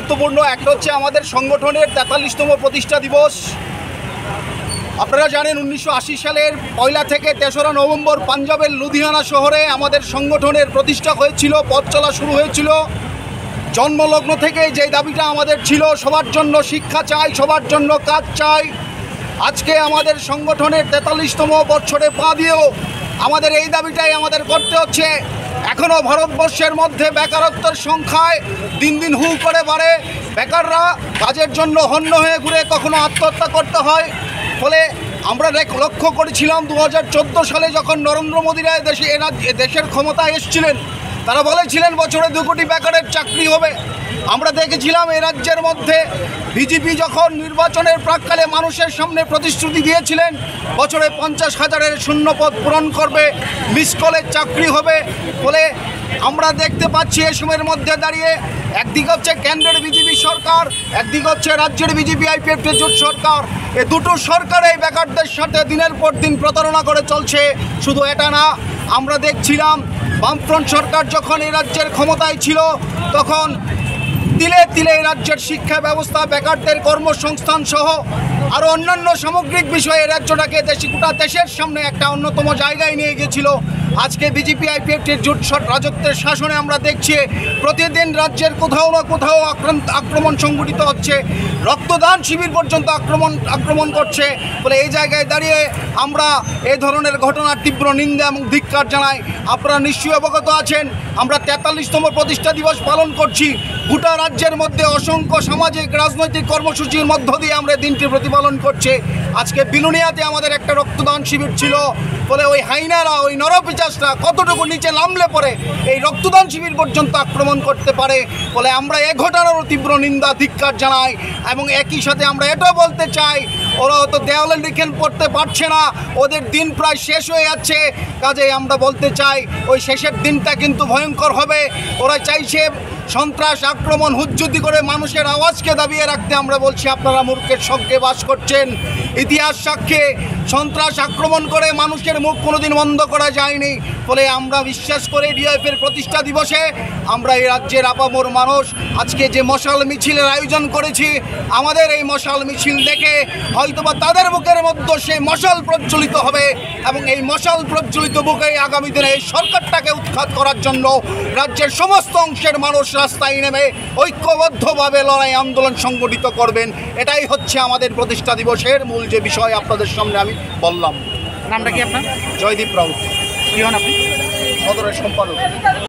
একটা হচ্ছে আমাদের সংগঠনের তেতাল্লিশতম প্রতিষ্ঠা দিবস। আপনারা জানেন উনিশশো আশি সালের পয়লা থেকে তেসরা নভেম্বর পাঞ্জাবের লুধিয়ানা শহরে আমাদের সংগঠনের প্রতিষ্ঠা হয়েছিল, পথ চলা শুরু হয়েছিল। জন্মলগ্ন থেকে যে দাবিটা আমাদের ছিল, সবার জন্য শিক্ষা চাই, সবার জন্য কাজ চাই আজকে আমাদের সংগঠনের তেতাল্লিশতম বছরে পা দিয়েও আমাদের এই দাবিটাই আমাদের করতে হচ্ছে। এখনও ভারতবর্ষের মধ্যে বেকারত্বের সংখ্যায় দিন দিন হু করে বাড়ে। বেকাররা কাজের জন্য হন্য হয়ে ঘুরে কখনো আত্মহত্যা করতে হয়। ফলে আমরা লক্ষ্য করেছিলাম দু হাজার চোদ্দ সালে যখন নরেন্দ্র মোদীরা দেশে দেশের ক্ষমতায় এসেছিলেন তারা বলেছিলেন বছরে দু কোটি বেকারের চাকরি হবে। আমরা দেখেছিলাম এ রাজ্যের মধ্যে বিজেপি যখন নির্বাচনের প্রাককালে মানুষের সামনে প্রতিশ্রুতি দিয়েছিলেন, বছরে পঞ্চাশ হাজারের শূন্যপদ পূরণ করবে মিস কলের চাকরি হবে। বলে আমরা দেখতে পাচ্ছি এ সময়ের মধ্যে দাঁড়িয়ে একদিক হচ্ছে কেন্দ্রের বিজেপি সরকার, একদিক হচ্ছে রাজ্যের বিজেপি আইপিএফ জোট সরকার। এ দুটো সরকার এই বেকারদের সাথে দিনের পর দিন প্রতারণা করে চলছে। শুধু এটা না, আমরা দেখছিলাম বামফ্রন্ট সরকার যখন এই রাজ্যের ক্ষমতায় ছিল, তখন তিলে তিলে রাজ্যের শিক্ষা ব্যবস্থা, বেকারদের কর্মসংস্থান সহ আরও অন্যান্য সামগ্রিক বিষয়ে রাজ্যটাকে দেশি গোটা দেশের সামনে একটা অন্যতম জায়গায় নিয়ে গিয়েছিল আজকে বিজেপি আইপিএফটির জোট রাজত্বের শাসনে আমরা দেখছি, প্রতিদিন রাজ্যের কোথাও না কোথাও আক্রান্ত আক্রমণ সংঘটিত হচ্ছে। রক্তদান শিবির পর্যন্ত আক্রমণ আক্রমণ করছে। বলে এই জায়গায় দাঁড়িয়ে আমরা এ ধরনের ঘটনার তীব্র নিন্দা এবং ধিক্কার জানাই। আপনারা নিশ্চয়ই অবগত আছেন, আমরা তেতাল্লিশতম প্রতিষ্ঠা দিবস পালন করছি। গোটা রাজ্যের মধ্যে অসংখ্য সামাজিক, রাজনৈতিক কর্মসূচির মধ্য দিয়ে আমরা দিনটি দিনটি প্রতিপালন করছে। আজকে বিলুনিয়াতে আমাদের একটা রক্তদান শিবির ছিল। ফলে ওই হাইনারা, ওই নরপিচাসরা কতটুকু নিচে নামলে পরে এই রক্তদান শিবির পর্যন্ত আক্রমণ করতে পারে? বলে আমরা এ ঘটনারও তীব্র নিন্দা, ধিক্কার জানাই এবং একই সাথে আমরা এটাও বলতে চাই ওরা হয়তো দেওয়ালে লিখেন পড়তে পারছে না। ওদের দিন প্রায় শেষ হয়ে যাচ্ছে। কাজেই আমরা বলতে চাই, ওই শেষের দিনটা কিন্তু ভয়ঙ্কর হবে। ওরা চাইছে সন্ত্রাস আক্রমণ, হুজ্জুতি করে মানুষের আওয়াজকে দাবিয়ে রাখতে। আমরা বলছি, আপনারা মূর্খের সঙ্গে বাস করছেন। ইতিহাস সাক্ষ্যে সন্ত্রাস আক্রমণ করে মানুষের মুখ কোনোদিন বন্ধ করা যায়নি। ফলে আমরা বিশ্বাস করে ডিএফের প্রতিষ্ঠা দিবসে আমরা এই রাজ্যের আপামর মানুষ। আজকে যে মশাল মিছিলের আয়োজন করেছি, আমাদের এই মশাল মিছিল দেখে হয়তোবা তাদের বুকের মধ্যে সেই মশাল প্রজ্বলিত হবে এবং এই মশাল প্রজ্বলিত বুকে আগামী দিনে এই সরকারটাকে উৎখাত করার জন্য রাজ্যের সমস্ত অংশের মানুষ রাস্তায় নেমে ঐক্যবদ্ধভাবে লড়াই আন্দোলন সংগঠিত করবেন। এটাই হচ্ছে আমাদের প্রতিষ্ঠা দিবসের মূল যে বিষয় আপনাদের সামনে আমি বললাম। নামটা কি আপনার? জয়দীপ রাউত। কি হন আপনি? সদরের সম্পাদক।